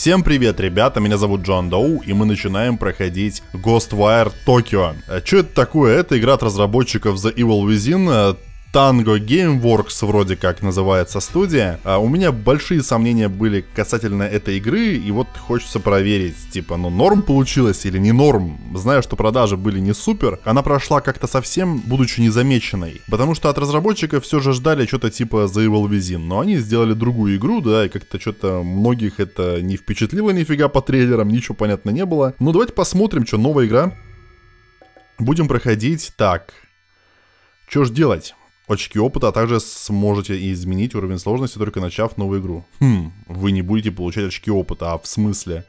Всем привет, ребята, меня зовут Джон Доу, и мы начинаем проходить Ghostwire Tokyo. Что это такое? Это игра от разработчиков The Evil Within, Tango Gameworks вроде как называется студия. А у меня большие сомнения были касательно этой игры, и вот хочется проверить, типа, ну норм получилось или не норм. Знаю, что продажи были не супер, она прошла как-то совсем, будучи незамеченной. Потому что от разработчиков все же ждали что-то типа The Evil Within, но они сделали другую игру, да, и как-то что-то многих это не впечатлило нифига по трейлерам, ничего понятно не было. Ну давайте посмотрим, что новая игра. Будем проходить так. Что ж делать? Очки опыта, а также сможете изменить уровень сложности, только начав новую игру. Хм, вы не будете получать очки опыта, а в смысле?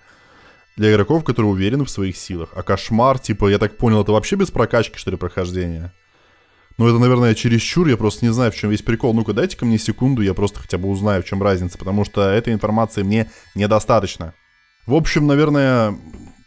Для игроков, которые уверены в своих силах. А кошмар, типа, я так понял, это вообще без прокачки, что ли, прохождения? Ну, это, наверное, чересчур, я просто не знаю, в чем весь прикол. Ну-ка, дайте-ка мне секунду, я просто хотя бы узнаю, в чем разница, потому что этой информации мне недостаточно. В общем, наверное,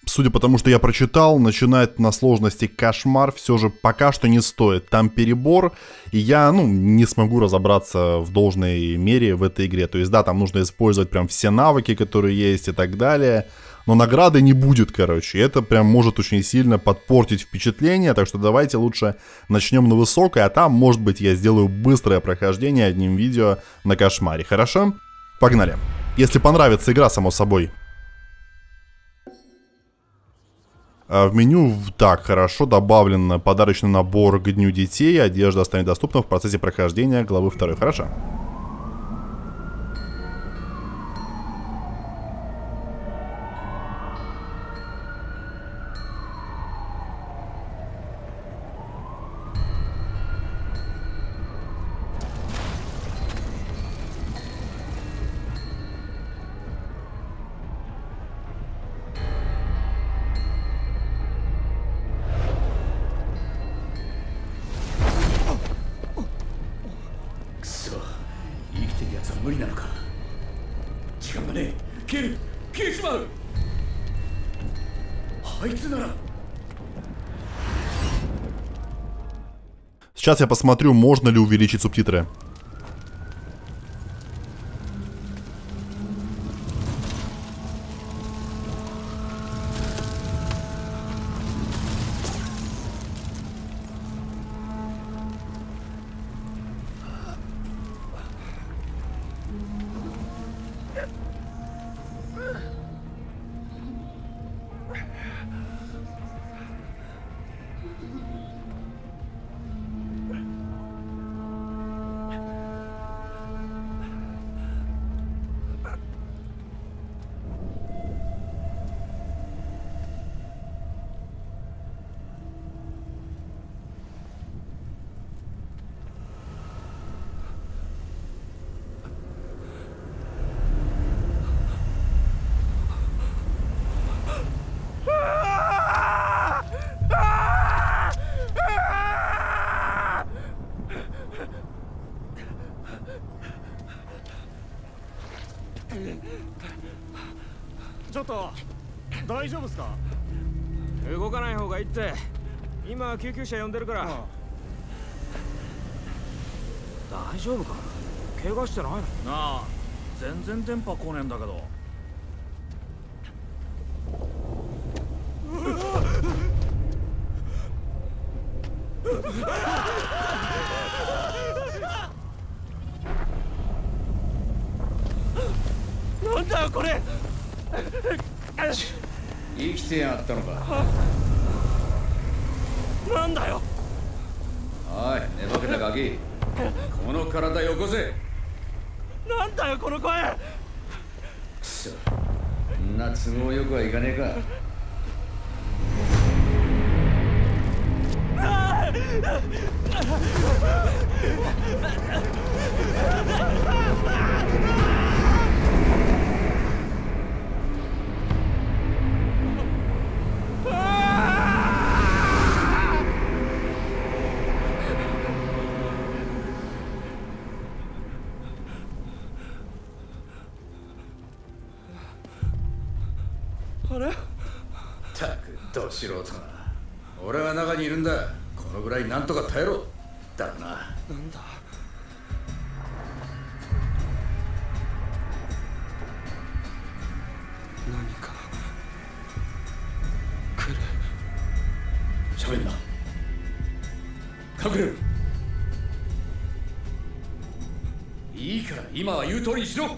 судя по тому, что я прочитал, начинать на сложности кошмар все же пока что не стоит. Там перебор, и я, ну, не смогу разобраться в должной мере в этой игре. То есть, да, там нужно использовать прям все навыки, которые есть и так далее. Но награды не будет, короче. Это прям может очень сильно подпортить впечатление. Так что давайте лучше начнем на высокой, а там, может быть, я сделаю быстрое прохождение одним видео на кошмаре. Хорошо? Погнали. Если понравится игра, само собой, в меню так хорошо добавлен подарочный набор к Дню детей. Одежда станет доступна в процессе прохождения главы 2. Хорошо. Сейчас я посмотрю, можно ли увеличить субтитры. 大丈夫ですか？動かない方がいいって。今救急車呼んでるから、大丈夫か？怪我してないの？なあ全然電波来ねえんだけど素人が俺は中にいるんだ。このぐらいなんとか耐えろ。だろな。なんだ？何か来る。喋んな。隠れる。いいから今は言う通りにしろ。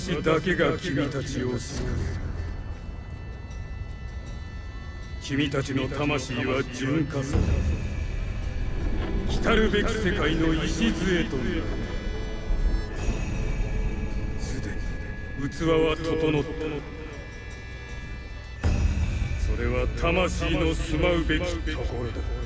私だけが君たちを救う君たちの魂は純化さ。れ来るべき世界の礎となる。すでに器は整った。それは魂の住まうべきところだ。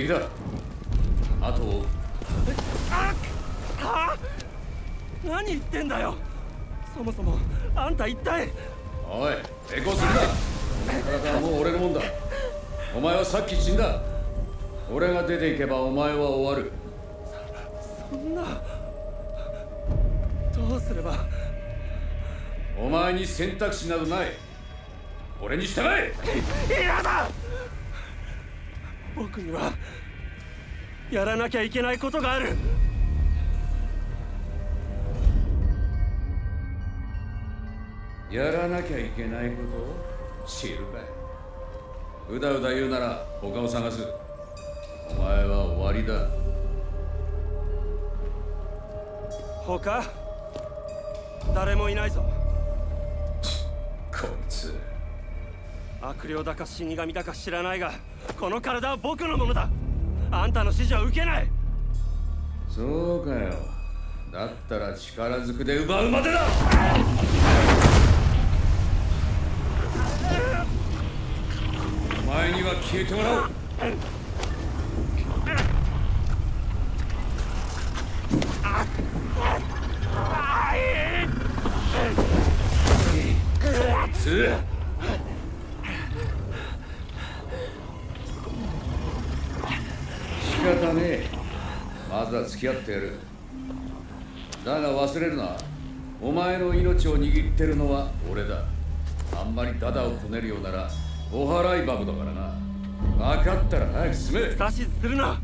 敵だ。あと何言ってんだよ！そもそもあんた一体。おい抵抗するな。体はもう俺のもんだ。お前はさっき死んだ。俺が出ていけばお前は終わる。そんな。どうすれば。お前に選択肢などない。俺に従え。嫌だ！僕にはやらなきゃいけないことがある。やらなきゃいけないこと？知るかいうだうだ言うなら他を探す。お前は終わりだ。他？誰もいないぞ。こいつ。悪霊だか死神だか知らないがこの体は僕のものだあんたの指示は受けない。そうかよ。だったら力ずくで奪うまでだ。お前には消えてもらおう。付き合ってやるだが忘れるなお前の命を握ってるのは俺だあんまりダダをこねるようならお払い箱だからな分かったら早く進め指図するな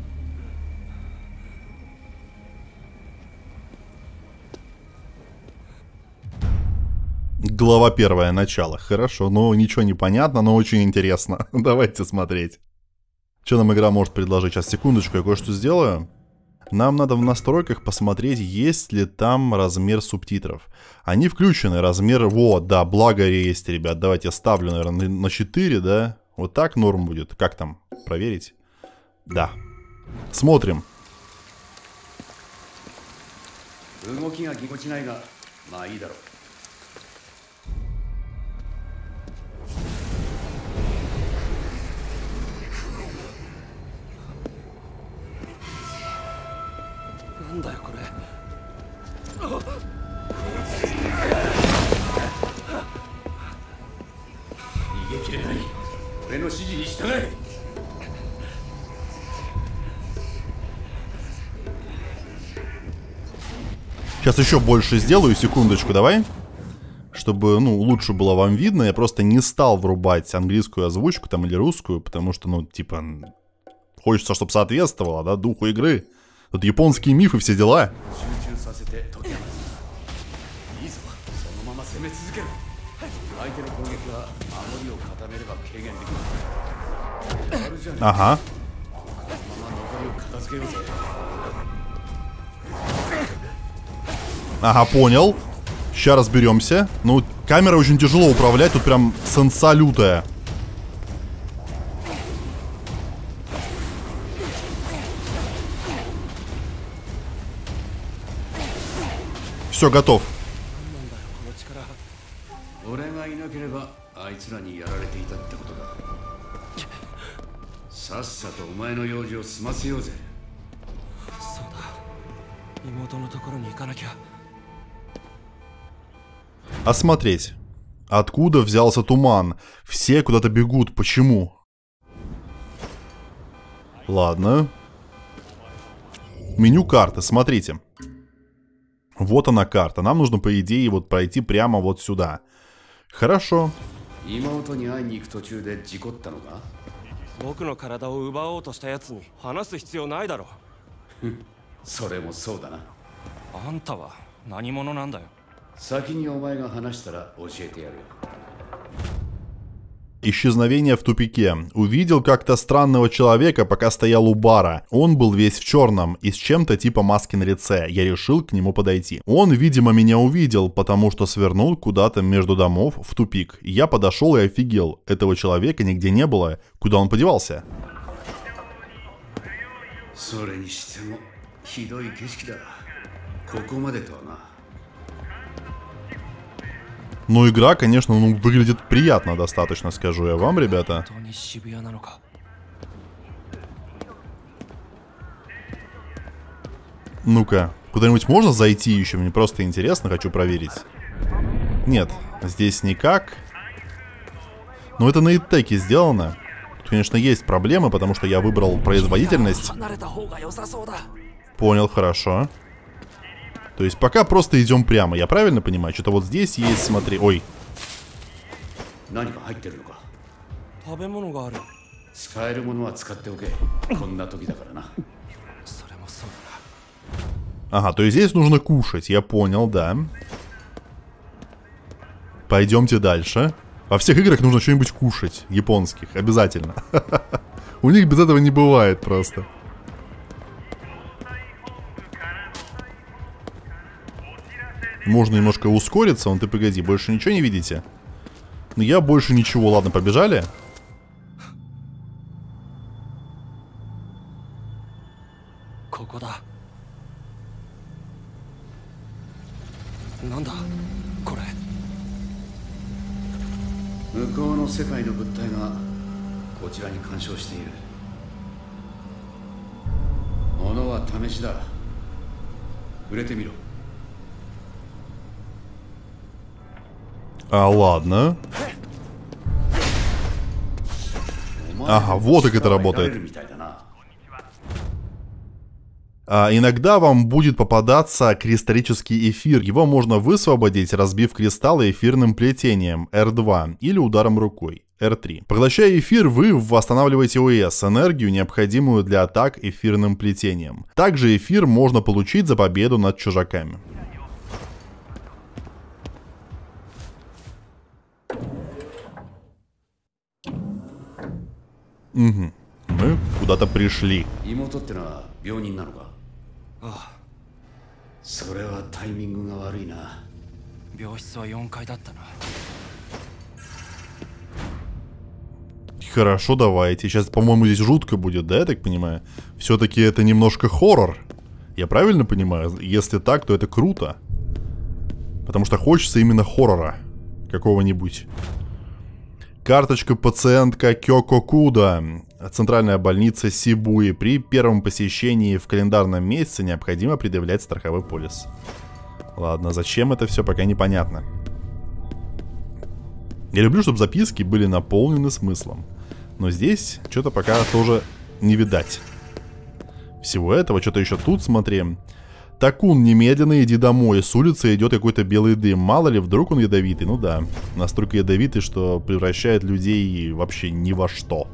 Глава первая, начало. Хорошо, ну ничего не понятно, но очень интересно. Давайте смотреть. Что нам игра может предложить? Сейчас, секундочку, я кое-что сделаю. Нам надо в настройках посмотреть, есть ли там размер субтитров. Они включены, размер... Вот, да, благо есть, ребят. Давайте я ставлю, наверное, на 4, да? Вот так норм будет. Как там? Проверить? Да. Смотрим. ないがまあいいだろうなんだよこれ逃げきれない俺の指示に従え Сейчас еще больше сделаю, секундочку, давай. Чтобы, ну, лучше было вам видно, я просто не стал врубать английскую озвучку там или русскую, потому что, ну, типа, хочется, чтобы соответствовало, да, духу игры. Тут японские мифы, все дела. Ага. Ага, понял. Сейчас разберемся. Ну, камера очень тяжело управлять, тут прям сенса лютая. きゃ Осмотреть. Откуда взялся туман? Все куда-то бегут. Почему? Ладно. Меню карты, смотрите. Вот она карта. Нам нужно, по идее, вот пройти прямо вот сюда. Хорошо. 妹に会いに行く途中で事故ったのか僕の体を奪おうとしたやつに話す必要ないだろそれもそうだなあんたは何者なんだよ先にお前が話したら教えてやるよ Исчезновение в тупике. Увидел как-то странного человека, пока стоял у бара. Он был весь в черном и с чем-то типа маски на лице. Я решил к нему подойти. Он, видимо, меня увидел, потому что свернул куда-то между домов в тупик. Я подошел и офигел. Этого человека нигде не было. Куда он подевался? それにしてもひどい景色だここまでとはな но игра, конечно, ну, выглядит приятно достаточно, скажу я вам, ребята. Ну-ка, куда-нибудь можно зайти еще? Мне просто интересно, хочу проверить. Нет, здесь никак. Но это на итеке сделано. Тут, конечно, есть проблемы, потому что я выбрал производительность. Понял, хорошо. Хорошо. То есть пока просто идем прямо, я правильно понимаю? Что-то вот здесь есть, смотри. Ой. Ага, то есть здесь нужно кушать, я понял, да. Пойдемте дальше. Во всех играх нужно что-нибудь кушать, японских, обязательно. У них без этого не бывает просто. Можно немножко ускориться, он ты погоди, больше ничего не видите? Ну я больше ничего, ладно, побежали. なこ А, ладно. Ага, вот как это работает. А, иногда вам будет попадаться кристаллический эфир. Его можно высвободить, разбив кристаллы эфирным плетением R2 или ударом рукой. R3. Поглощая эфир, вы восстанавливаете ОС, энергию, необходимую для атак эфирным плетением. Также эфир можно получить за победу над чужаками. Угу. Мы куда-то пришли. Хорошо, давайте. Сейчас, по-моему, здесь жутко будет, да, я так понимаю? Все-таки это немножко хоррор. Я правильно понимаю? Если так, то это круто. Потому что хочется именно хоррора какого-нибудь. Карточка пациентка Кёко Куда. Центральная больница Сибуи. При первом посещении в календарном месяце необходимо предъявлять страховой полис. Ладно, зачем это все, пока непонятно. Я люблю, чтобы записки были наполнены смыслом. Но здесь что-то пока тоже не видать. Всего этого, что-то еще тут смотрим. Такун, немедленно иди домой. С улицы идет какой-то белый дым. Мало ли, вдруг он ядовитый. Ну да, настолько ядовитый, что превращает людей вообще ни во что.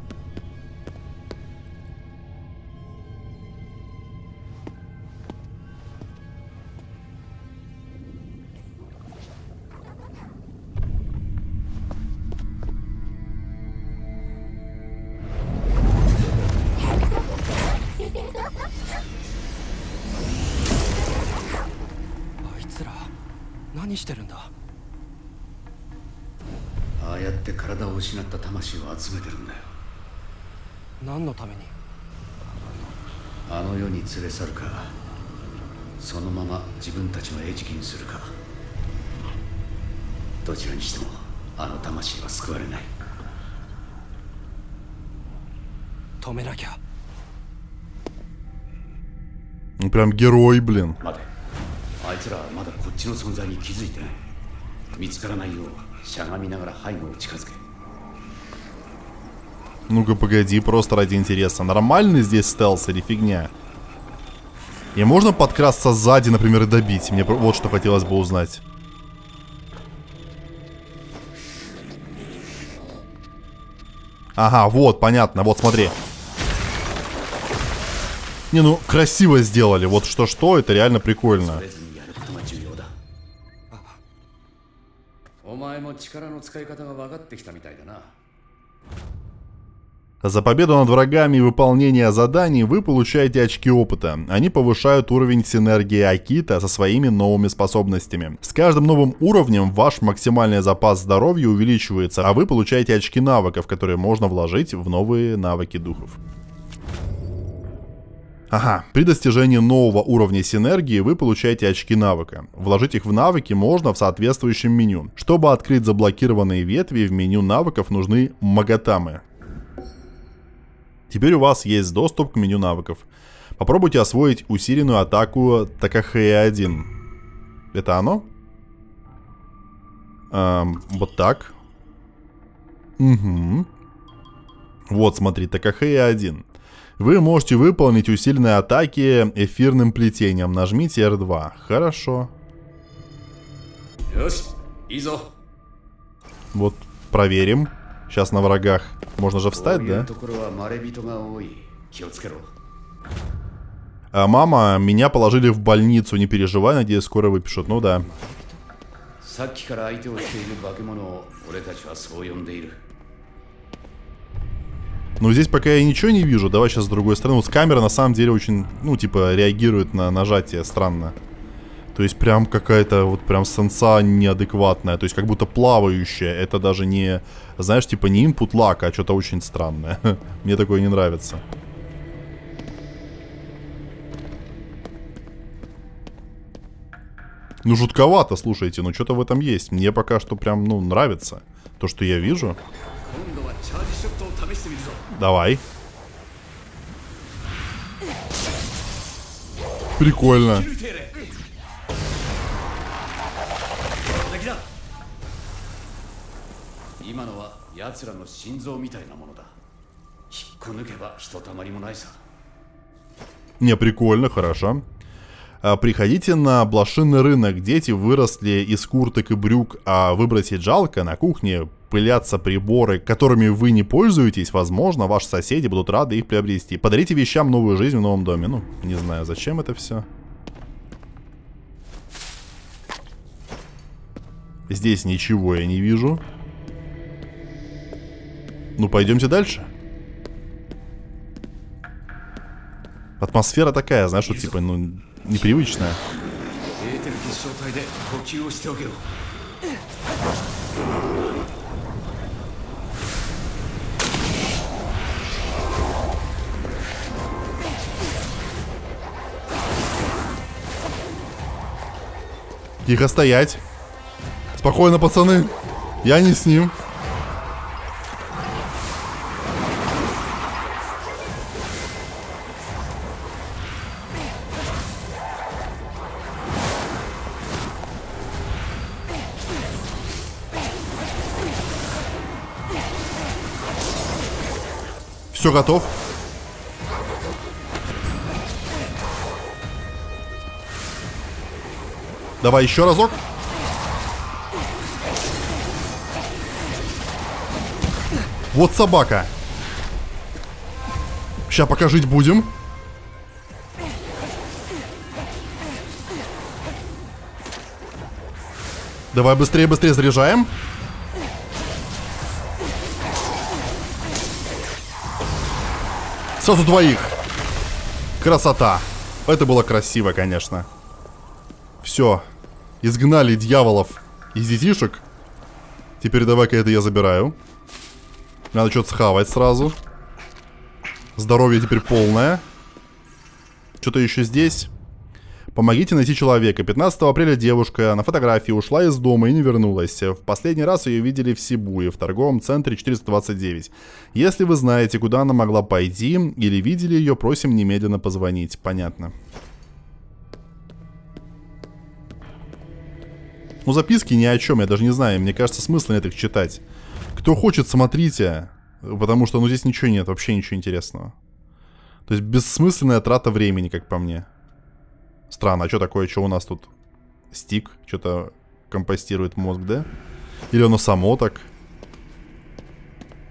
Прям герой, блин. 待てあい つらはまだこっちの存在に気づいてない見つからないようしゃがみながら背後を近づけ Ну-ка, погоди, просто ради интереса. Нормальный здесь стелс или фигня? И можно подкрасться сзади, например, и добить? Мне вот что хотелось бы узнать. Ага, вот, понятно. Вот, смотри. Не, ну, красиво сделали. Вот что-что, это реально прикольно. お 前も力の使い方が分かってきたみたいだな За победу над врагами и выполнение заданий вы получаете очки опыта. Они повышают уровень синергии Акита со своими новыми способностями. С каждым новым уровнем ваш максимальный запас здоровья увеличивается, а вы получаете очки навыков, которые можно вложить в новые навыки духов. Ага, при достижении нового уровня синергии вы получаете очки навыка. Вложить их в навыки можно в соответствующем меню. Чтобы открыть заблокированные ветви, в меню навыков нужны магатамы. Теперь у вас есть доступ к меню навыков. Попробуйте освоить усиленную атаку Такахея-1. Это оно? Эм, вот так. Угу. Вот, смотри, Такахея-1. Вы можете выполнить усиленные атаки эфирным плетением. Нажмите R2. Хорошо. Вот, проверим. Сейчас на врагах. Можно же встать, да? А, мама, меня положили в больницу. Не переживай, надеюсь, скоро выпишут. Ну да. さっきから相手をしている化け物を俺たちはそう呼んでいる。 но здесь пока я ничего не вижу. Давай сейчас с другой стороны. Вот камера на самом деле очень, ну, типа, реагирует на нажатие странно. То есть прям какая-то вот прям сенса неадекватная. То есть как будто плавающая. Это даже не, знаешь, типа не input lag, а что-то очень странное. Мне такое не нравится. Ну, жутковато, слушайте, но что-то в этом есть. Мне пока что прям, ну, нравится. То, что я вижу. Давай. Прикольно. Не, прикольно, хорошо. А, приходите на блошиный рынок. Дети выросли из курток и брюк, а выбросить жалко. На кухне пылятся приборы, которыми вы не пользуетесь. Возможно, ваши соседи будут рады их приобрести. Подарите вещам новую жизнь в новом доме. Ну, не знаю, зачем это все. Здесь ничего я не вижу. Ну, пойдемте дальше. Атмосфера такая, знаешь, что типа, ну, непривычная. Тихо стоять. Спокойно, пацаны. Я не с ним. Все готов. Давай еще разок. Вот собака. Сейчас пока жить будем. Давай быстрее, быстрее заряжаем. Сразу двоих. Красота. Это было красиво, конечно. Все. Изгнали дьяволов из детишек. Теперь давай-ка это я забираю. Надо что-то схавать сразу. Здоровье теперь полное. Что-то еще здесь. Помогите найти человека. 15 апреля девушка на фотографии ушла из дома и не вернулась. В последний раз ее видели в Сибуе, в торговом центре 429. Если вы знаете, куда она могла пойти или видели ее, просим немедленно позвонить. Понятно. Ну, записки ни о чем, я даже не знаю. Мне кажется, смысла нет их читать. Кто хочет, смотрите. Потому что, ну, здесь ничего нет, вообще ничего интересного. То есть бессмысленная трата времени, как по мне. Странно, а что такое, что у нас тут? Стик что-то компостирует мозг, да? Или оно само так?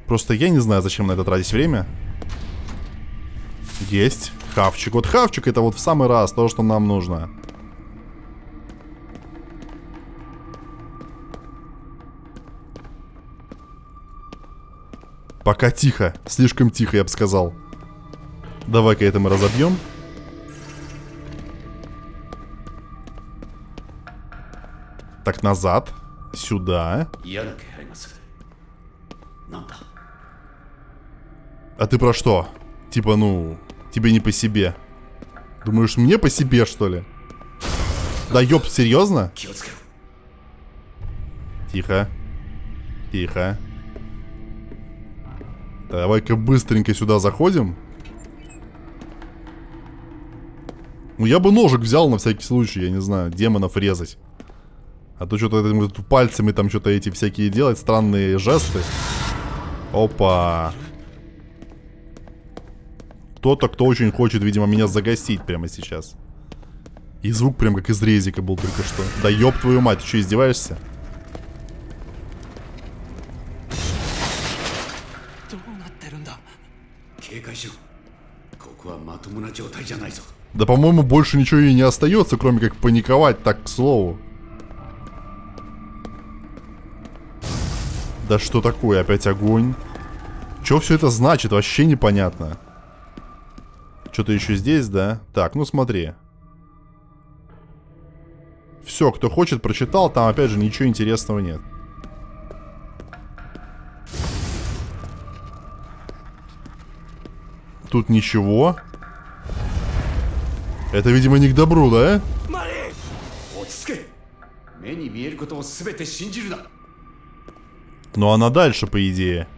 Просто я не знаю, зачем на это тратить время. Есть. Хавчик. Вот хавчик это вот в самый раз то, что нам нужно. Пока тихо. Слишком тихо, я бы сказал. Давай-ка это мы разобьем. Так, назад. Сюда. А ты про что? Типа, ну, тебе не по себе. Думаешь, мне по себе, что ли? Да ёб, серьезно? Тихо. Тихо. Давай-ка быстренько сюда заходим. Ну, я бы ножик взял на всякий случай, я не знаю, демонов резать. А то что-то пальцами там что-то эти всякие делать, странные жесты. Опа. Кто-то, кто очень хочет, видимо, меня загостить прямо сейчас. И звук прям как из резика был только что. Да ёб твою мать, ты что, издеваешься? Да, по-моему, больше ничего и не остается, кроме как паниковать, так к слову. Да что такое? Опять огонь? Что все это значит? Вообще непонятно. Что-то еще здесь, да? Так, ну смотри. Все, кто хочет, прочитал. Там, опять же, ничего интересного нет. Тут ничего. Это, видимо, не к добру, да? Но ну, а она дальше, по идее.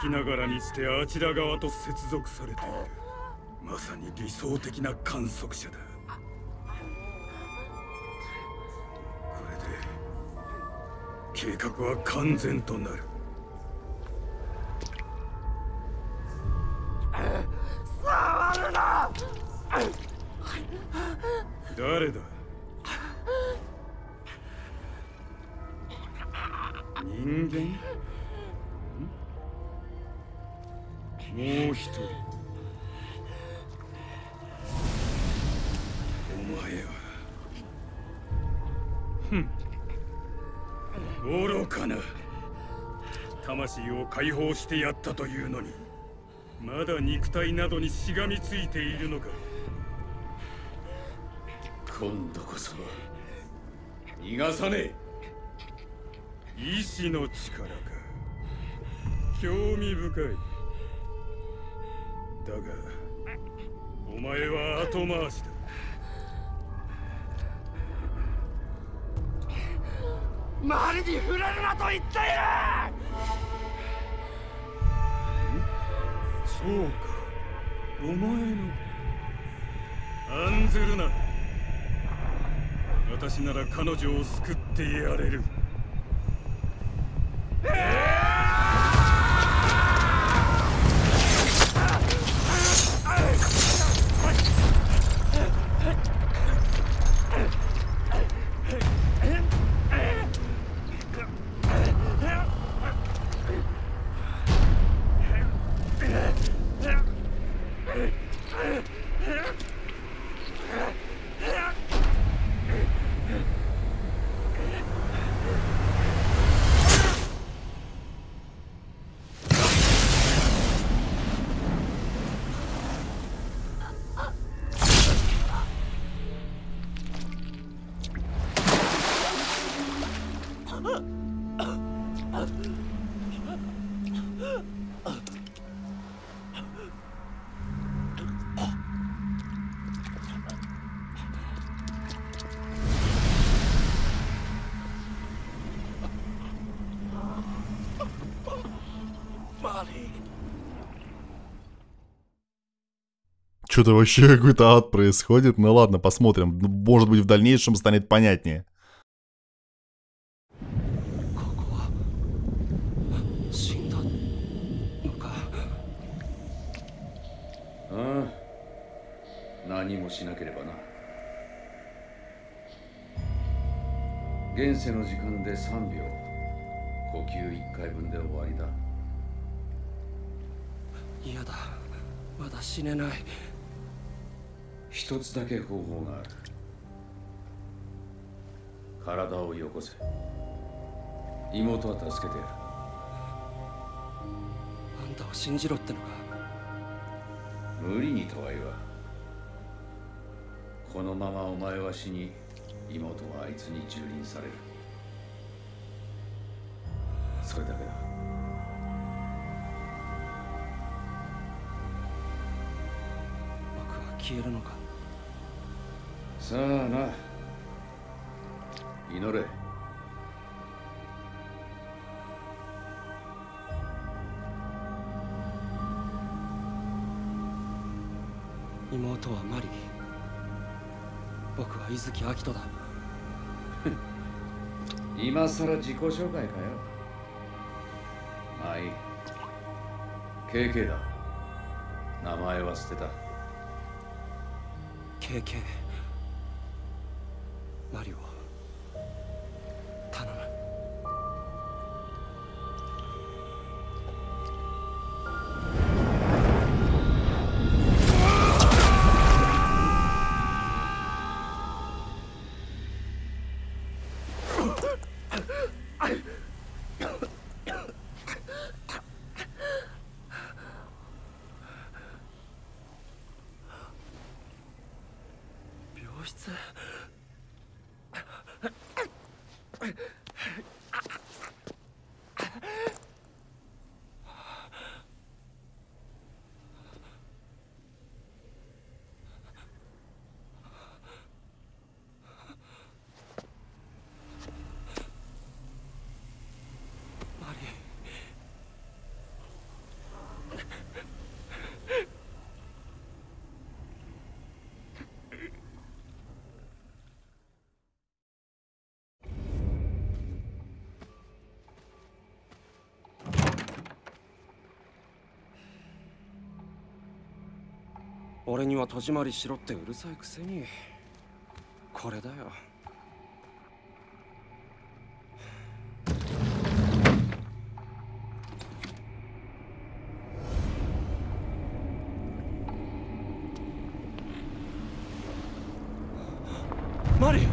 きながらにしてあちら側と接続されている。まさに理想的な観測者だ。これで計画は完全となる。一人。お前は。ふん。愚かな。魂を解放してやったというのにまだ肉体などにしがみついているのか。今度こそ逃がさねえ。意志の力か。興味深いだがお前は後回しだ。周りに触れるなと言っている！そうか。お前の。案ずるな。私なら彼女を救ってやれる。マ Что-то вообще какой-то ад происходит. Ну ладно, посмотрим. Может быть, в дальнейшем станет понятнее. ここは死んだのかああ何もしなければな現世の時間で3秒呼吸1回分で終わりだ嫌だまだ死ねない 一つだけ方法がある。体をよこせ。妹は助けてやる。あんたを信じろってのか。無理にとは言わん。このままお前は死に妹はあいつに蹂躙される。それだけだ。僕は消えるのかさあな。祈れ。妹はマリー。僕は伊月明人だ。今さら自己紹介かよ。まあいい。KK だ。名前は捨てた。KK 俺には戸締まりしろってうるさいくせに。これだよマリー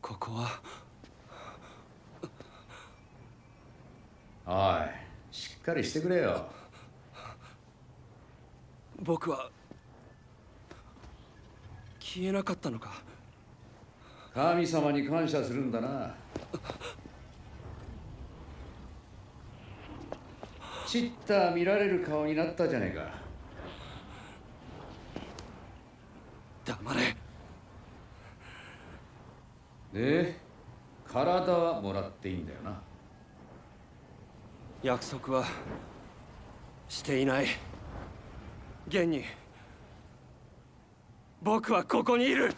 こここはおいしっかりしてくれよ。僕は消えなかったのか。神様に感謝するんだな。ちった見られる顔になったじゃねえか。黙れ。で体はもらっていいんだよな約束はしていない。現に僕はここにいる。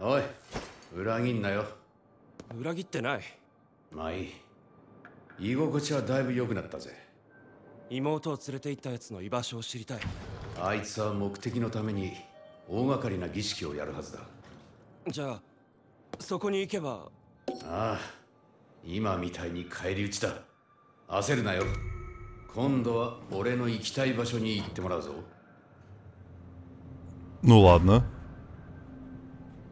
おい裏切んなよ。裏切ってない。まあいい。居心地はだいぶ良くなったぜ。妹を連れて行ったやつの居場所を知りたい。あいつは目的のために大掛かりな儀式をやるはずだ。じゃあそこに行けばああ今みたいに返り討ちだ焦るなよ今度は俺の行きたい場所に行ってもらうぞ Ну ладно.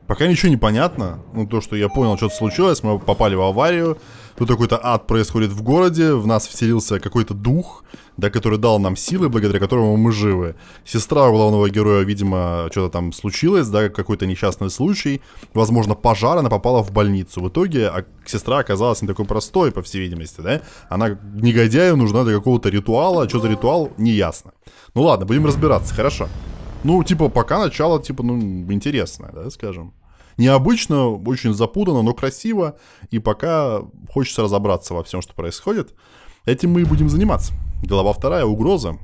Пока ничего не понятно. Ну, то, что я понял, что-то случилось, мы попали в аварию. Тут какой-то ад происходит в городе, в нас вселился какой-то дух, да, который дал нам силы, благодаря которому мы живы. Сестра у главного героя, видимо, что-то там случилось, да, какой-то несчастный случай. Возможно, пожар, она попала в больницу. В итоге а сестра оказалась не такой простой, по всей видимости, да. Она негодяю нужна для какого-то ритуала. Что за ритуал, не ясно. Ну ладно, будем разбираться, хорошо. Ну, типа, пока начало, типа, ну, интересное, да, скажем. Необычно, очень запутанно, но красиво. И пока хочется разобраться во всем, что происходит. Этим мы и будем заниматься. Глава вторая, угроза.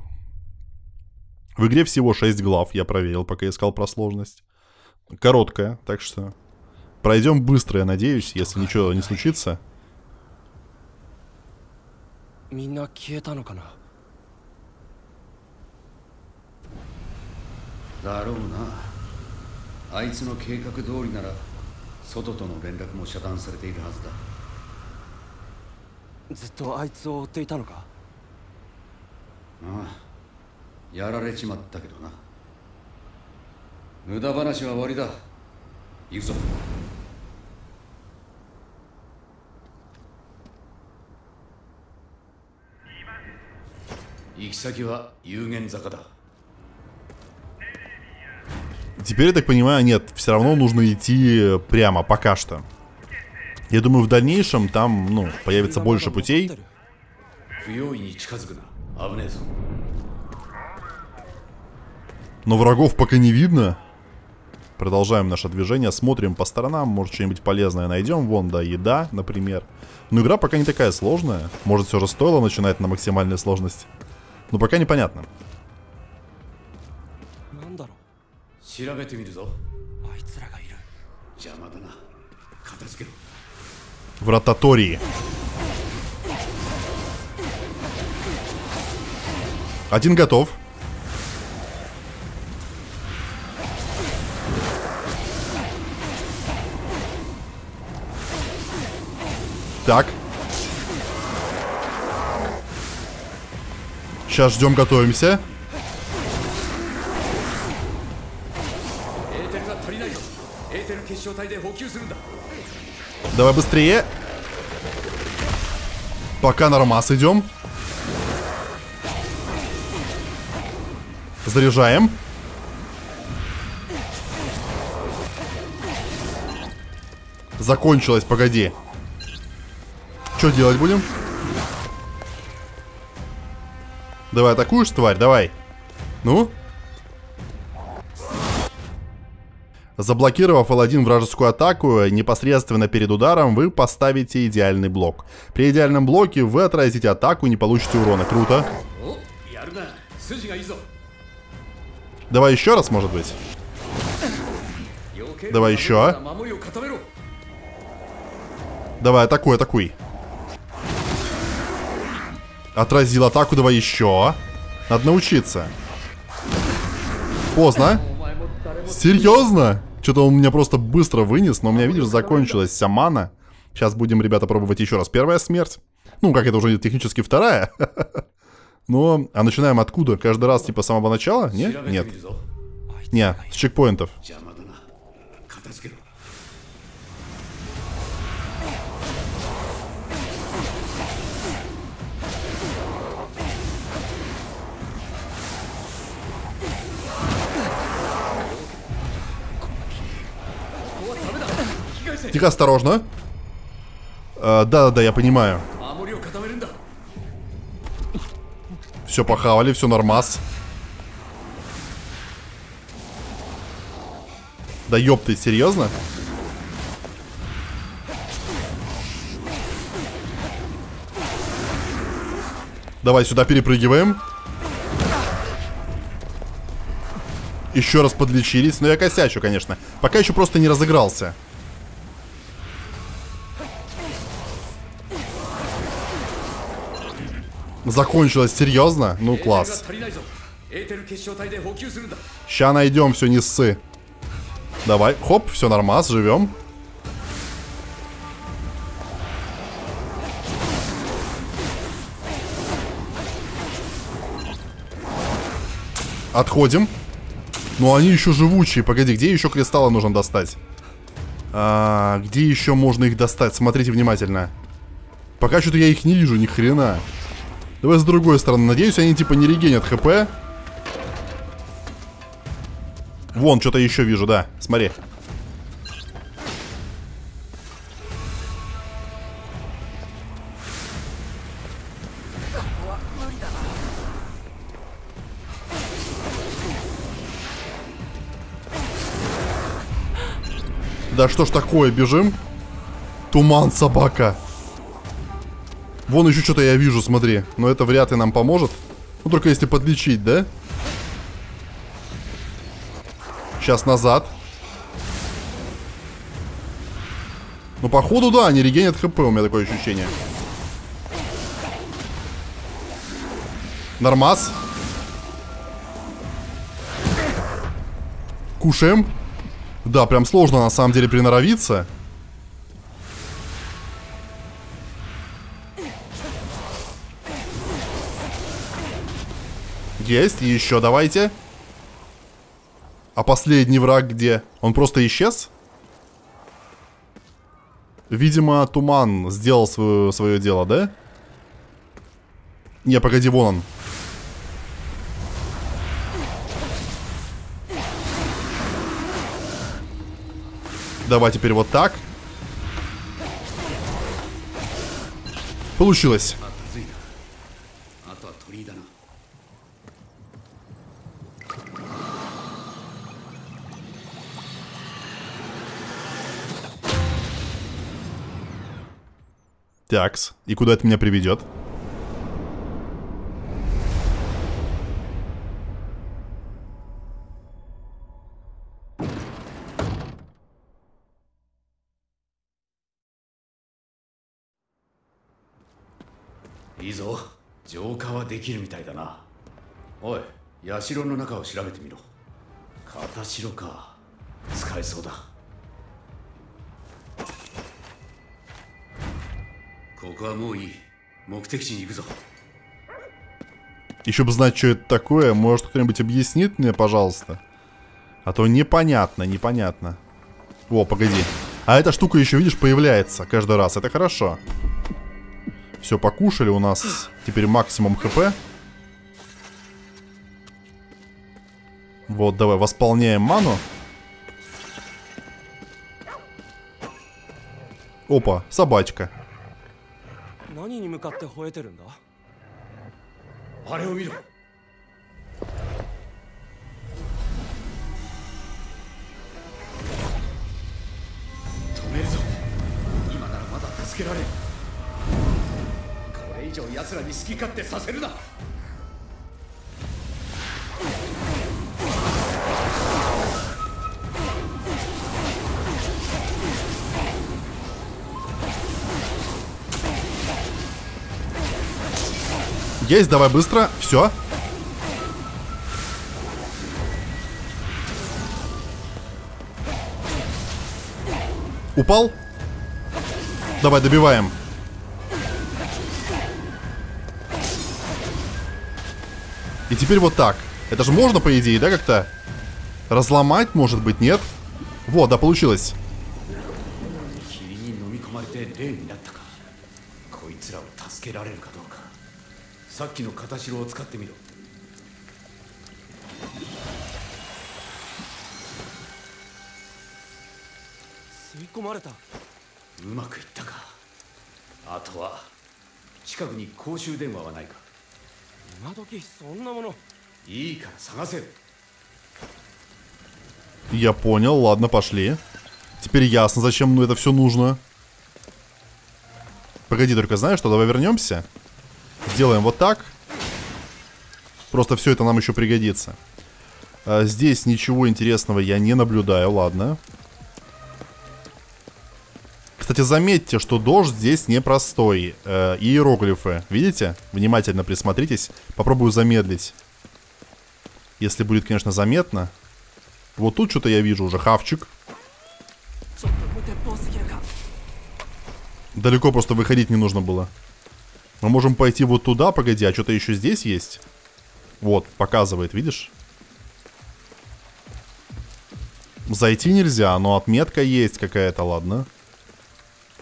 В игре всего 6 глав, я проверил, пока искал про сложность. Короткая, так что пройдем быстро, я надеюсь, если ничего не случится. みんな消えたのかな だろうな。あいつの計画通りなら外との連絡も遮断されているはずだ。ずっとあいつを追っていたのか？ああ。やられちまったけどな。無駄話は終わりだ。行くぞ。行き先は有限坂だ Теперь, я так понимаю, нет, все равно нужно идти э, прямо, пока что. Я думаю, в дальнейшем там, ну, появится больше путей. Но врагов пока не видно. Продолжаем наше движение, смотрим по сторонам, может что-нибудь полезное найдем. Вон, да, еда, например. Но игра пока не такая сложная. Может все же стоило начинать на максимальной сложности. Но пока непонятно. 調べてみるぞうあいつらがいる邪魔だな片付けろ В ротатории. Один готов. Так. Сейчас ждем, готовимся. Давай быстрее. Пока нормас идем. Заряжаем. Закончилось, погоди. Что делать будем? Давай, атакуешь, тварь? Давай. Ну? Заблокировав L1 вражескую атаку, непосредственно перед ударом вы поставите идеальный блок. При идеальном блоке вы отразите атаку и не получите урона. Круто. Давай еще раз, может быть. Давай еще. Давай, атакуй, атакуй. Отразил атаку, давай еще. Надо научиться. Поздно. Серьезно? Что-то он меня просто быстро вынес, но у меня, видишь, закончилась вся мана. Сейчас будем, ребята, пробовать еще раз. Первая смерть. Ну, как это уже технически вторая. Но, а начинаем откуда? Каждый раз, типа, с самого начала? Нет? Нет. Не, с чекпоинтов. Тихо, осторожно. Э, да-да-да, я понимаю. Все похавали, все нормас. Да ёб ты, серьезно? Давай сюда перепрыгиваем. Еще раз подлечились, но я косячу, конечно. Пока еще просто не разыгрался. Закончилось, серьезно? Ну, класс. Сейчас найдем, все, не ссы. Давай, хоп, все нормас, живем. Отходим. Но они еще живучие. Погоди, где еще кристаллы нужно достать? А, где еще можно их достать? Смотрите внимательно. Пока что-то я их не вижу, ни хрена. Давай с другой стороны. Надеюсь, они типа не регенят хп. Вон, что-то еще вижу, да. Смотри. Да что ж такое, бежим? Туман, собака. Вон еще что-то я вижу, смотри. Но это вряд ли нам поможет. Ну, только если подлечить, да? Сейчас назад. Ну, походу, да, они регенят хп, у меня такое ощущение. Нормас. Кушаем. Да, прям сложно на самом деле приноровиться. Есть, еще давайте. А последний враг где? Он просто исчез? Видимо, туман сделал свое, свое дело, да? Не, погоди, вон он. Давай теперь вот так. Получилось. Такс. И куда это меня приведет?「いいぞ浄化はできるみたいだなおい社の中を調べてみろ片城か使えそうだ ここはもういい目的地に行くぞ Еще бы знать, что это такое. Может, кто-нибудь объяснит мне, пожалуйста? А то непонятно, непонятно. О, погоди. А эта штука еще, видишь, появляется каждый раз. Это хорошо. Все, покушали. У нас теперь максимум хп. Вот, давай, восполняем ману. Опа, собачка. 何に向かって吠えてるんだ？あれを見ろ。止めるぞ。今ならまだ助けられこれ以上奴らに好き勝手させるな。Есть, давай быстро. Все. Упал? Давай, добиваем. И теперь вот так. Это же можно, по идее, да, как-то разломать, может быть, нет? Вот, да, получилось. さっきの片白を使ってみろ吸い込まれたうまくいったかあとは近くに公衆電話はないか今時そんなものいいから探せよ Я понял, ладно, пошли. Теперь ясно, зачем ну, это все нужно. Погоди, только знаешь что, давай вернемся. Сделаем вот так. Просто все это нам еще пригодится. А, здесь ничего интересного я не наблюдаю, ладно. Кстати, заметьте, что дождь здесь непростой. Э, иероглифы, видите? Внимательно присмотритесь. Попробую замедлить. Если будет, конечно, заметно. Вот тут что-то я вижу уже. Хавчик. Далеко просто выходить не нужно было. Мы можем пойти вот туда, погоди, а что-то еще здесь есть? Вот, показывает, видишь? Зайти нельзя, но отметка есть какая-то, ладно.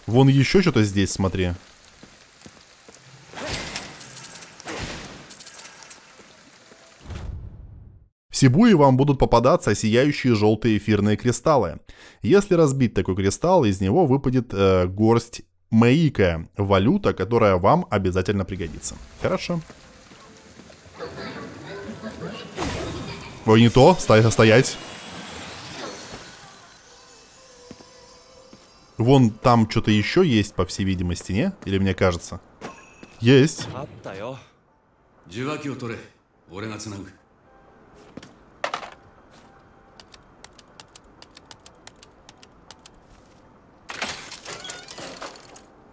Вон еще что-то здесь, смотри. В Сибуе вам будут попадаться сияющие желтые эфирные кристаллы. Если разбить такой кристалл, из него выпадет э, горсть Мэйка, валюта, которая вам обязательно пригодится. Хорошо. Ой, не то, Стой, стоять. Вон там что-то еще есть, по всей видимости, не? Или мне кажется? Есть.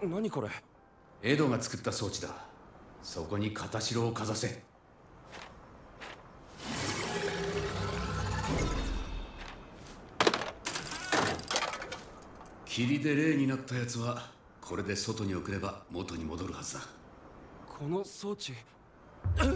何これ？エドが作った装置だ。そこに片白をかざせ。霧で霊になったやつはこれで外に送れば元に戻るはずだ。この装置。あい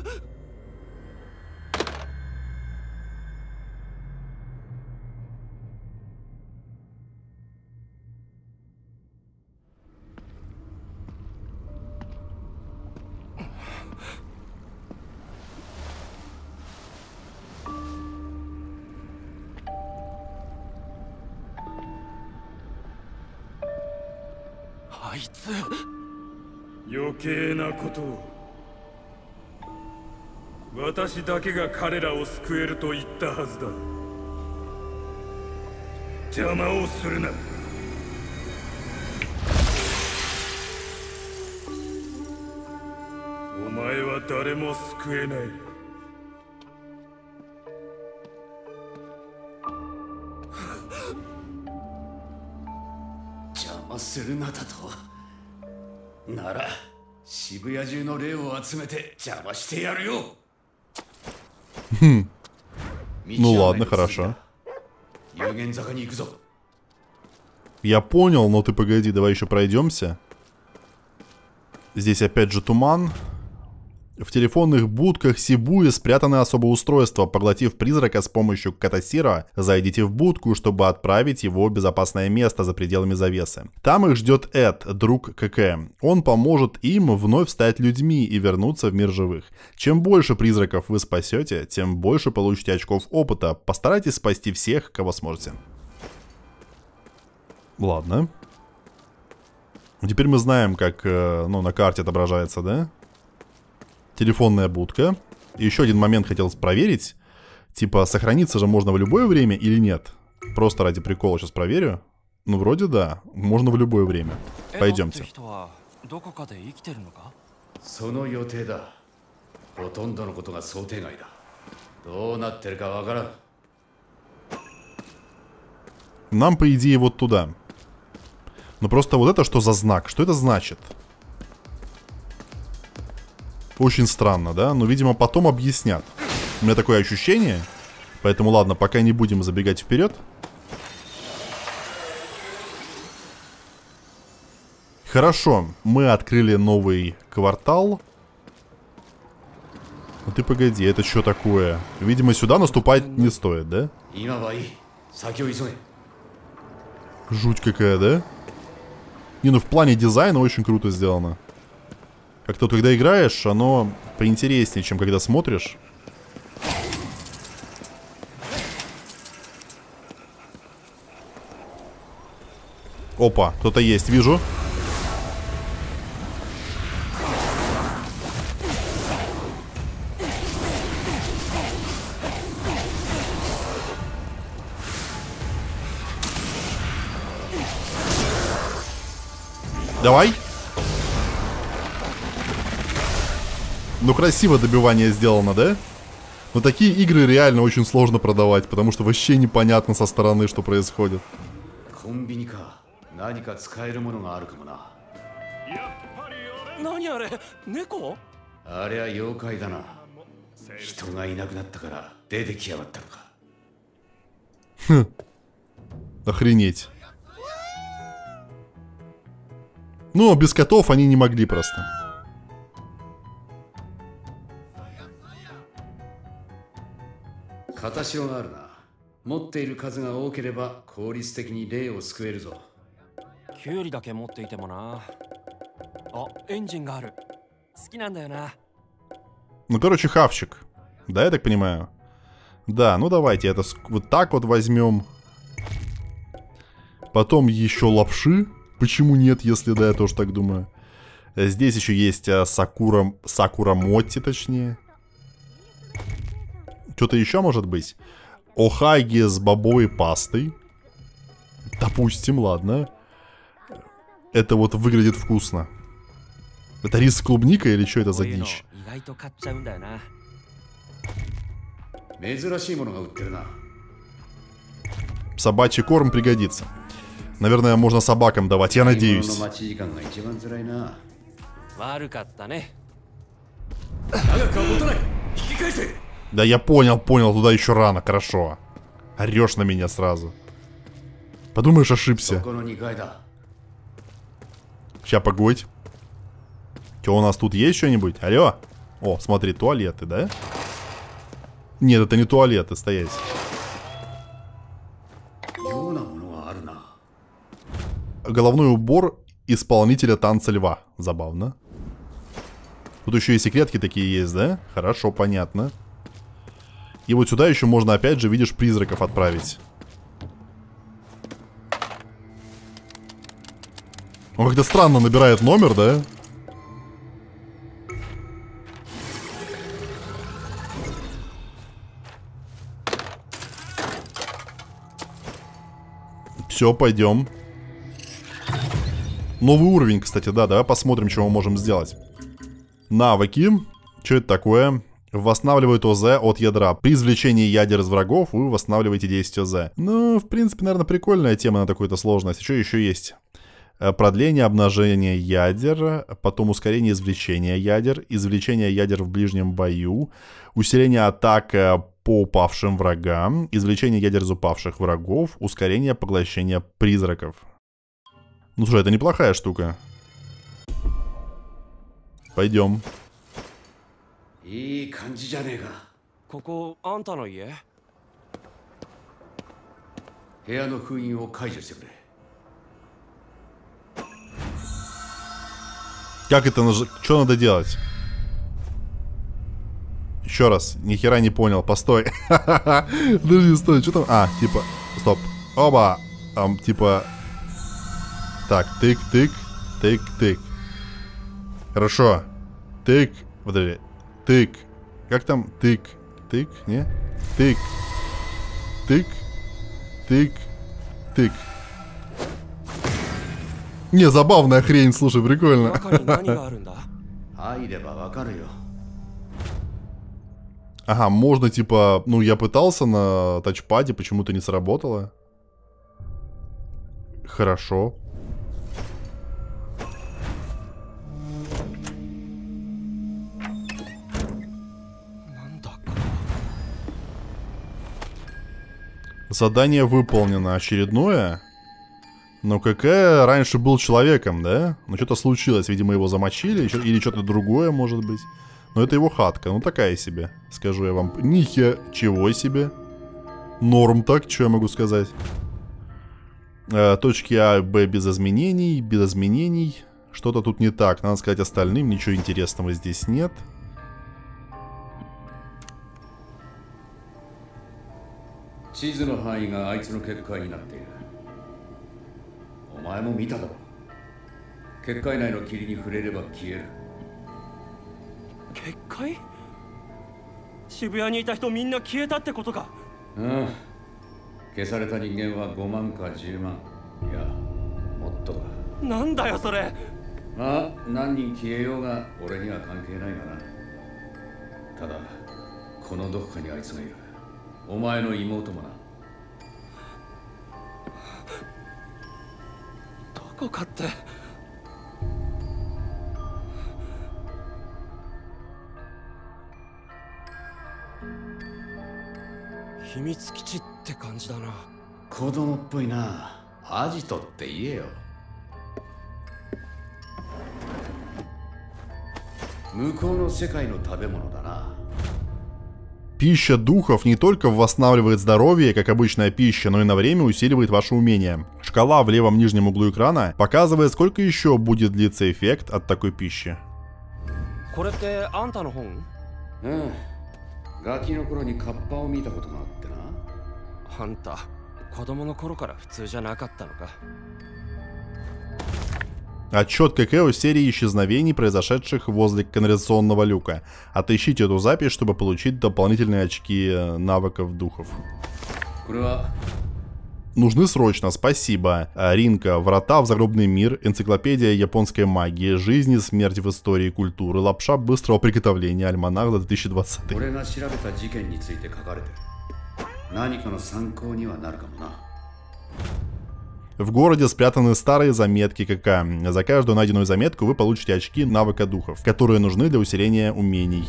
計なことを。私だけが彼らを救えると言ったはずだ。邪魔をするな。お前は誰も救えない。邪魔するなだと？なら渋谷中の霊を集めて邪魔してやるよ Ну ладно, хорошо. 有限坂に行くぞ Я понял, но ты погоди, давай еще пройдемся. Здесь опять же туман. В телефонных будках Сибуи спрятаны особые устройства. Поглотив призрака с помощью катасира, зайдите в будку, чтобы отправить его в безопасное место за пределами завесы. Там их ждет Эд, друг КК. Он поможет им вновь стать людьми и вернуться в мир живых. Чем больше призраков вы спасете, тем больше получите очков опыта. Постарайтесь спасти всех, кого сможете. Ладно. Теперь мы знаем, как э, ну, на карте отображается, да? Телефонная будка. И еще один момент хотел проверить. Типа, сохраниться же можно в любое время или нет? Просто ради прикола сейчас проверю. Ну, вроде да. Можно в любое время. エドって Пойдемте. 人はどこかで生きてるのかその予定だほとんどのことが想定外だどうなってるかわからん Нам, по идее, вот туда. Но просто вот это что за знак? Что это значит? Очень странно, да? Но, видимо, потом объяснят. У меня такое ощущение. Поэтому, ладно, пока не будем забегать вперед. Хорошо, мы открыли новый квартал. Ну ты погоди, это что такое? Видимо, сюда наступать не стоит, да? Жуть какая, да? Не, ну в плане дизайна очень круто сделано. Как-то когда играешь, оно поинтереснее, чем когда смотришь. Опа, кто-то есть, вижу. Давай. Ну красиво добивание сделано, да? Но такие игры реально очень сложно продавать, потому что вообще непонятно со стороны, что происходит. Хм. Охренеть. Ну, а без котов они не могли просто. 片潮があるな持っている数が多ければ効率的に霊を救えるぞキュウリだけ持っていてもなあエンジンがある好きなんだよな Ну, короче, хавчик. Да, я так понимаю? Да, ну давайте это ск- вот так вот возьмем. Потом еще лапши. Почему нет, если да, я тоже так думаю. Э, Здесь еще есть а, Сакура... Сакура Мотти, точнее. Что-то еще может быть? Охаги с бобовой пастой. Допустим, ладно. Это вот выглядит вкусно. Это рис с клубникой или что это за дичь? Собачий корм пригодится. Наверное, можно собакам давать, я надеюсь. Да я понял, понял, туда еще рано, хорошо. Орешь на меня сразу. Подумаешь, ошибся. Сейчас, погодь. Че, у нас тут есть что-нибудь? Алло? О, смотри, туалеты, да? Нет, это не туалеты, стоять. Головной убор исполнителя танца льва. Забавно. Тут еще и секретки такие есть, да? Хорошо, понятно. И вот сюда еще можно, опять же, видишь, призраков отправить. Он как-то странно набирает номер, да? Все, пойдем. Новый уровень, кстати, да, давай посмотрим, что мы можем сделать. Навыки. Что это такое? Восстанавливает ОЗ от ядра. При извлечении ядер из врагов вы восстанавливаете 10 ОЗ. Ну, в принципе, наверное, прикольная тема на такую-то сложность. Что еще есть? Э, Продление обнажения ядер, потом ускорение извлечения ядер, извлечение ядер в ближнем бою, усиление атак э, по упавшим врагам, извлечение ядер из упавших врагов, ускорение поглощения призраков. Ну слушай, это неплохая штука. Пойдем. いい感じじゃねえかここあんたの家部屋の封印を解除してくれ Как это наж... Что надо делать? Еще раз, ни хера не понял, постой. Подожди, стой, что там? А, типа, стоп. Оба! Ам, типа... Так, тык-тык, тык-тык. Хорошо. Тык, подожди. Тык. Как там? Тык. Тык, не? Тык. Тык. Тык. Тык. Не, забавная хрень, слушай, прикольно. Ага, можно типа, ну я пытался на тачпаде, почему-то не сработало. Хорошо. Задание выполнено. Очередное. Но какая раньше был человеком, да? Ну что-то случилось, видимо его замочили, или что-то другое может быть. Но это его хатка, ну такая себе, скажу я вам. Нихе, чего себе. Норм так, что я могу сказать. Э, точки А Б без изменений, без изменений. Что-то тут не так. Надо сказать остальным, ничего интересного здесь нет. 地図の範囲があいつの結界になっている。お前も見ただろ。結界内の霧に触れれば消える。結界？渋谷にいた人みんな消えたってことか。うん。消された人間は5万か10万。いやもっとだ。なんだよそれ。まあ何人消えようが俺には関係ないがな。ただこのどこかにあいつがいるお前の妹もな。どこかって。秘密基地って感じだな。子供っぽいな。アジトって言えよ。向こうの世界の食べ物だな Пища духов не только восстанавливает здоровье, как обычная пища, но и на время усиливает ваше умение. Шкала в левом нижнем углу экрана показывает, сколько еще будет длиться эффект от такой пищи. これってあんたの本うんガキの頃にカッパを見たことがあってなあんた子供の頃から普通じゃなかったのか Отчет КК серии исчезновений, произошедших возле канализационного люка. Отыщите эту запись, чтобы получить дополнительные очки э, навыков духов. Круто. Нужны срочно, спасибо. Э, Ринка, Врата в загробный мир, Энциклопедия японской магии, Жизнь и смерть в истории и культуры, Лапша быстрого приготовления, Альманах за 2020. В городе спрятаны старые заметки КК. За каждую найденную заметку вы получите очки навыка духов, которые нужны для усиления умений.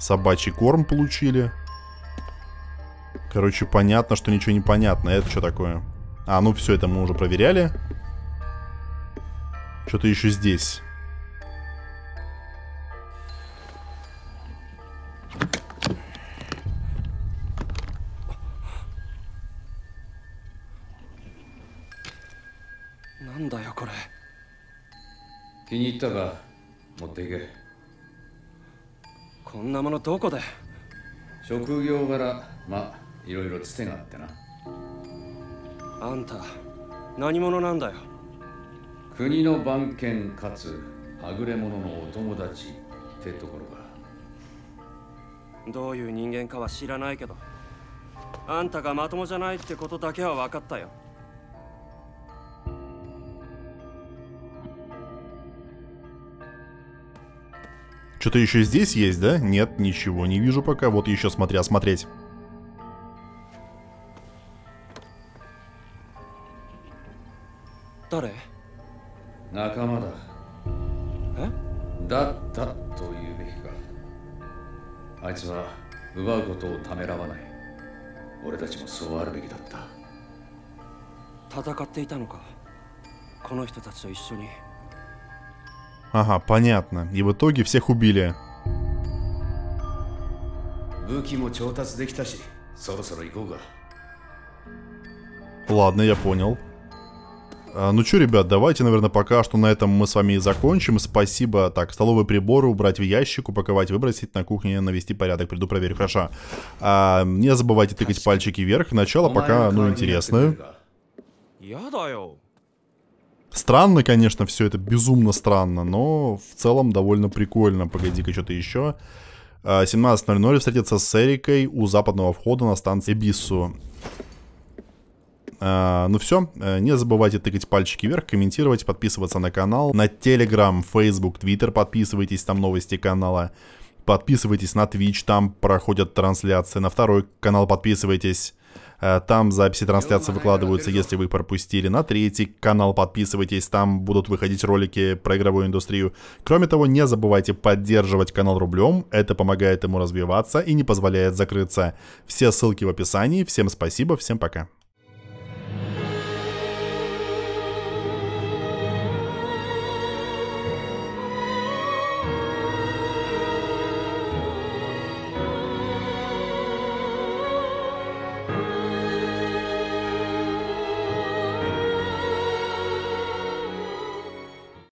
Собачий корм получили. Короче, понятно, что ничего не понятно. Это что такое? А, ну все, это мы уже проверяли. Что-то еще здесь. なんだよこれ。気に入ったか持っていけ。こんなものどこで？職業柄まあいろいろつてがあってな。あんた何者なんだよ？国の番犬かつはぐれ者のお友達ってところか。どういう人間かは知らないけどあんたがまともじゃないってことだけは分かったよ Что-то еще здесь есть, да? Нет, ничего не вижу пока. Вот еще смотря смотреть. 誰仲間だえだったと言うべきかあいつは奪うことをためらわない俺たちもそうあるべきだった戦っていたのかこの人たちと一緒に Ага, понятно. И в итоге всех убили. Ладно, я понял. А, ну чё, ребят, давайте, наверное, пока что на этом мы с вами и закончим. Спасибо. Так, столовые приборы убрать в ящик, упаковать, выбросить, на кухне навести порядок. Приду, проверю, хорошо. А, не забывайте тыкать пальчики вверх. Начало пока, ну, интересное. Странно, конечно, все это безумно странно, но в целом довольно прикольно. Погоди-ка, что-то еще. А, 17.00 встретиться с Эрикой у западного входа на станции Биссу. Uh, а, ну все, э, не забывайте тыкать пальчики вверх, комментировать, подписываться на канал. На Telegram, Facebook, Twitter подписывайтесь, там новости канала. Подписывайтесь на Twitch, там проходят трансляции. На второй канал подписывайтесь. Э, Там записи трансляции выкладываются, если вы пропустили. На третий канал подписывайтесь, там будут выходить ролики про игровую индустрию. Кроме того, не забывайте поддерживать канал рублем, это помогает ему развиваться и не позволяет закрыться. Все ссылки в описании. Всем спасибо, всем пока.